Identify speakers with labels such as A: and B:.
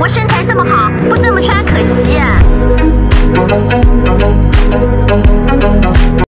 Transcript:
A: 我身材这么好不这么穿可惜啊。